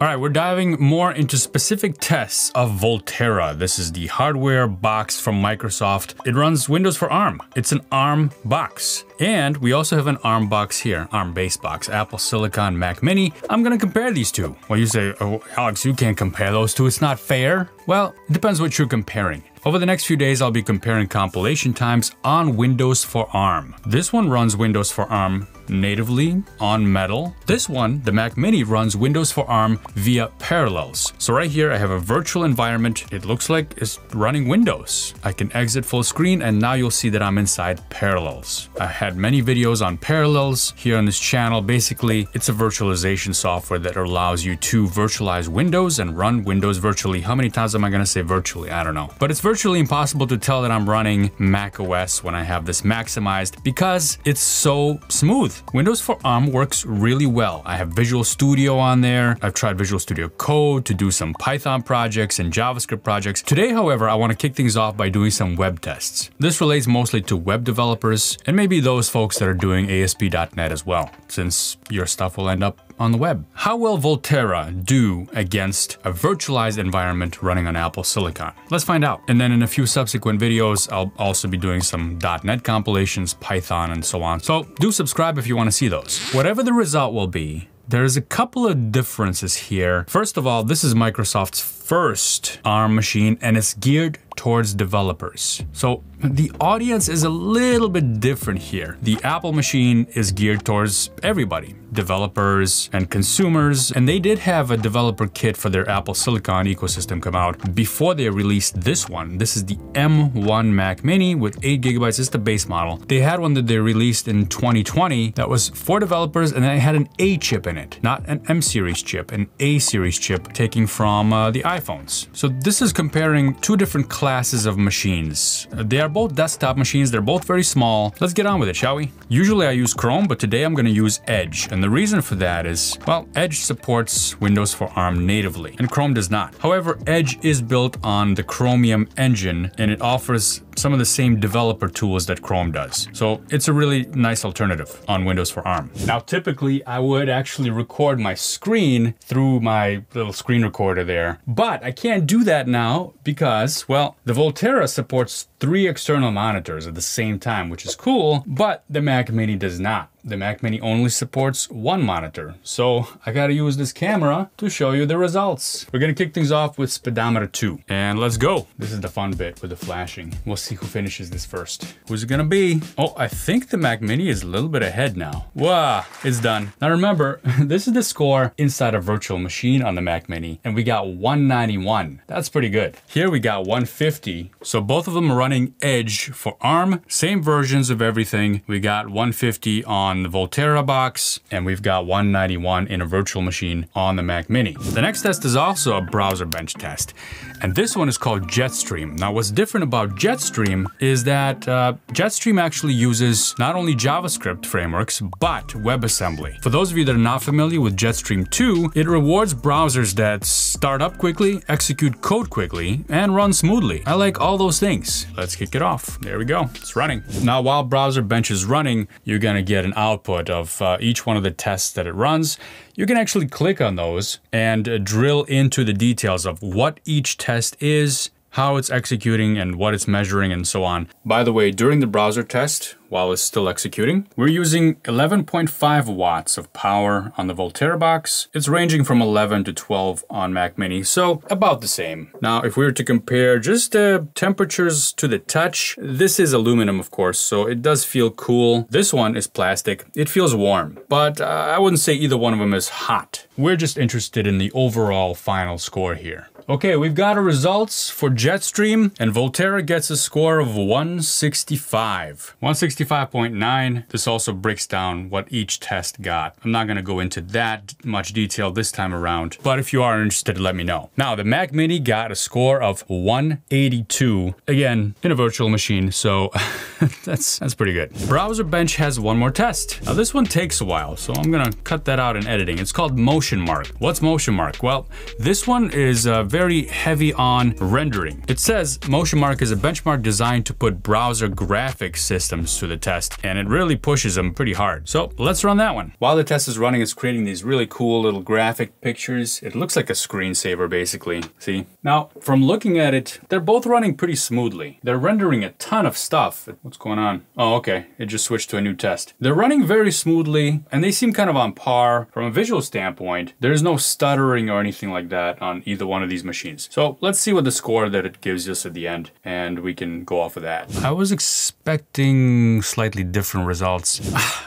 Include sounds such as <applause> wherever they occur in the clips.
All right, we're diving more into specific tests of Volterra. This is the hardware box from Microsoft. It runs Windows for ARM. It's an ARM box. And we also have an ARM box here, ARM base box, Apple Silicon Mac Mini. I'm gonna compare these two. Well, you say, oh, Alex, you can't compare those two, it's not fair. Well, it depends what you're comparing. Over the next few days, I'll be comparing compilation times on Windows for ARM. This one runs Windows for ARM natively on Metal. This one, the Mac Mini, runs Windows for ARM via Parallels. So right here, I have a virtual environment. It looks like it's running Windows. I can exit full screen and now you'll see that I'm inside Parallels. I had many videos on Parallels here on this channel. Basically, it's a virtualization software that allows you to virtualize Windows and run Windows virtually. How many times am I gonna say virtually? I don't know. But it's virtually impossible to tell that I'm running Mac OS when I have this maximized because it's so smooth. Windows for ARM works really well. I have Visual Studio on there. I've tried Visual Studio Code to do some Python projects and JavaScript projects. Today, however, I want to kick things off by doing some web tests. This relates mostly to web developers and maybe those folks that are doing ASP.NET as well, since your stuff will end up on the web. How will Volterra do against a virtualized environment running on Apple Silicon? Let's find out. And then in a few subsequent videos, I'll also be doing some .NET compilations, Python, and so on. So do subscribe if you want to see those. Whatever the result will be, there's a couple of differences here. First of all, this is Microsoft's first ARM machine and it's geared towards developers. So the audience is a little bit different here. The Apple machine is geared towards everybody, developers and consumers, and they did have a developer kit for their Apple Silicon ecosystem come out before they released this one. This is the M1 Mac Mini with 8 gigabytes, it's the base model. They had one that they released in 2020 that was for developers and it had an A chip in it, not an M series chip, an A series chip taking from uh, the iPhones. So this is comparing two different of machines. They are both desktop machines, they're both very small. Let's get on with it, shall we? Usually I use Chrome, but today I'm gonna use Edge. And the reason for that is, well, Edge supports Windows for ARM natively, and Chrome does not. However, Edge is built on the Chromium engine, and it offers some of the same developer tools that Chrome does. So it's a really nice alternative on Windows for ARM. Now, typically I would actually record my screen through my little screen recorder there, but I can't do that now because, well, the Volterra supports three external monitors at the same time, which is cool, but the Mac Mini does not the Mac Mini only supports one monitor. So I gotta use this camera to show you the results. We're gonna kick things off with speedometer 2. And let's go. This is the fun bit with the flashing. We'll see who finishes this first. Who's it gonna be? Oh, I think the Mac Mini is a little bit ahead now. Wow, it's done. Now remember, <laughs> this is the score inside a virtual machine on the Mac Mini, and we got 191. That's pretty good. Here we got 150. So both of them are running Edge for ARM, same versions of everything. We got 150 on on the Volterra box, and we've got 191 in a virtual machine on the Mac Mini. The next test is also a browser bench test, and this one is called Jetstream. Now, what's different about Jetstream is that uh, Jetstream actually uses not only JavaScript frameworks, but WebAssembly. For those of you that are not familiar with Jetstream 2, it rewards browsers that start up quickly, execute code quickly, and run smoothly. I like all those things. Let's kick it off. There we go, it's running. Now, while Browser Bench is running, you're gonna get an output of uh, each one of the tests that it runs, you can actually click on those and uh, drill into the details of what each test is, how it's executing and what it's measuring and so on. By the way, during the browser test, while it's still executing, we're using 11.5 watts of power on the Volterra box. It's ranging from 11 to 12 on Mac Mini, so about the same. Now, if we were to compare just the temperatures to the touch, this is aluminum, of course, so it does feel cool. This one is plastic. It feels warm, but uh, I wouldn't say either one of them is hot. We're just interested in the overall final score here. Okay, we've got our results for Jetstream, and Volterra gets a score of 165. 165.9. This also breaks down what each test got. I'm not gonna go into that much detail this time around, but if you are interested, let me know. Now, the Mac Mini got a score of 182, again, in a virtual machine, so <laughs> that's, that's pretty good. Browser Bench has one more test. Now, this one takes a while, so I'm gonna cut that out in editing. It's called Motion Mark. What's Motion Mark? Well, this one is uh, very heavy on rendering. It says MotionMark is a benchmark designed to put browser graphics systems to the test, and it really pushes them pretty hard. So let's run that one. While the test is running, it's creating these really cool little graphic pictures. It looks like a screensaver, basically. See? Now, from looking at it, they're both running pretty smoothly. They're rendering a ton of stuff. What's going on? Oh, okay. It just switched to a new test. They're running very smoothly, and they seem kind of on par from a visual standpoint. There's no stuttering or anything like that on either one of these machines. So let's see what the score that it gives us at the end, and we can go off of that. I was expecting slightly different results,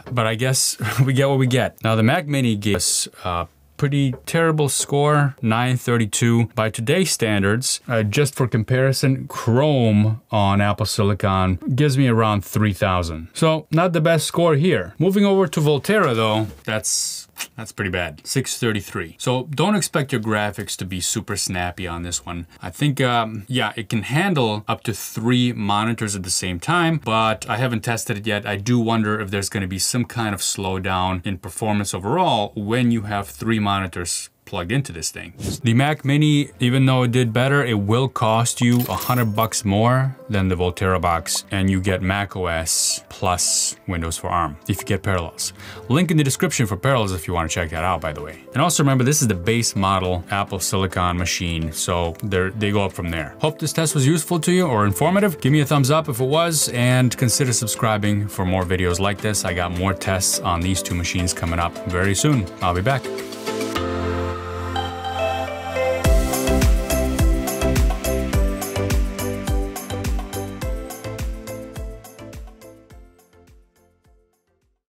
<sighs> but I guess <laughs> we get what we get. Now the Mac Mini gave us uh, pretty terrible score, 932. By today's standards, uh, just for comparison, Chrome on Apple Silicon gives me around 3000. So not the best score here. Moving over to Volterra though, that's that's pretty bad. 633. So don't expect your graphics to be super snappy on this one. I think, um, yeah, it can handle up to three monitors at the same time, but I haven't tested it yet. I do wonder if there's gonna be some kind of slowdown in performance overall when you have three monitors plugged into this thing. The Mac Mini, even though it did better, it will cost you a hundred bucks more than the Volterra box and you get Mac OS plus Windows for ARM if you get Parallels. Link in the description for Parallels if you want to check that out, by the way. And also remember, this is the base model Apple Silicon machine, so they go up from there. Hope this test was useful to you or informative. Give me a thumbs up if it was and consider subscribing for more videos like this. I got more tests on these two machines coming up very soon. I'll be back.